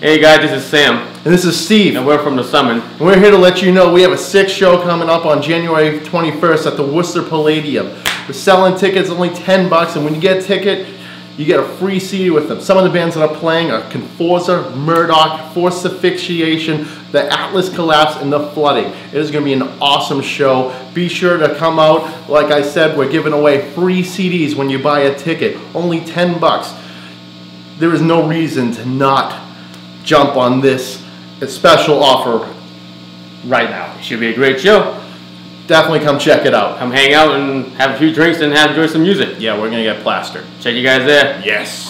Hey guys, this is Sam, And this is Steve. and we're from the Summoned. And we're here to let you know we have a sick show coming up on January 21st at the Worcester Palladium. We're selling tickets only 10 bucks, and when you get a ticket, you get a free CD with them. Some of the bands that are playing are Conforza, Murdoc, Forced Asphyxiation, The Atlas Collapse, and The Flooding. It is going to be an awesome show. Be sure to come out. Like I said, we're giving away free CDs when you buy a ticket. Only 10 bucks. There is no reason to not jump on this special offer right now. It should be a great show. Definitely come check it out. Come hang out and have a few drinks and have enjoy some music. Yeah, we're gonna get plastered. Check you guys there. Yes.